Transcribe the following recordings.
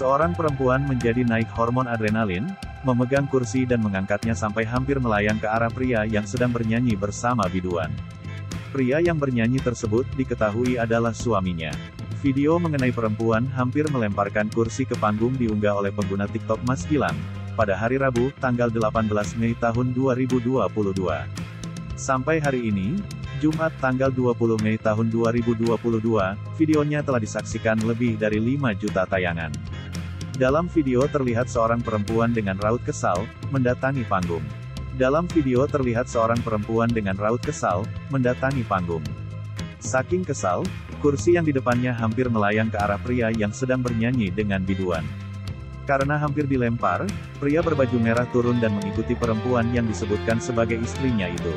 Seorang perempuan menjadi naik hormon adrenalin, memegang kursi dan mengangkatnya sampai hampir melayang ke arah pria yang sedang bernyanyi bersama biduan. Pria yang bernyanyi tersebut diketahui adalah suaminya. Video mengenai perempuan hampir melemparkan kursi ke panggung diunggah oleh pengguna TikTok Mas Gilang, pada hari Rabu, tanggal 18 Mei tahun 2022. Sampai hari ini, Jumat tanggal 20 Mei tahun 2022, videonya telah disaksikan lebih dari 5 juta tayangan. Dalam video terlihat seorang perempuan dengan raut kesal, mendatangi panggung. Dalam video terlihat seorang perempuan dengan raut kesal, mendatangi panggung. Saking kesal, kursi yang di depannya hampir melayang ke arah pria yang sedang bernyanyi dengan biduan. Karena hampir dilempar, pria berbaju merah turun dan mengikuti perempuan yang disebutkan sebagai istrinya itu.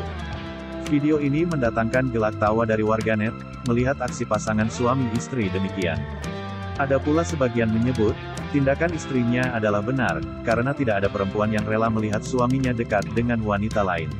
Video ini mendatangkan gelak tawa dari warganet, melihat aksi pasangan suami istri demikian. Ada pula sebagian menyebut, tindakan istrinya adalah benar, karena tidak ada perempuan yang rela melihat suaminya dekat dengan wanita lain.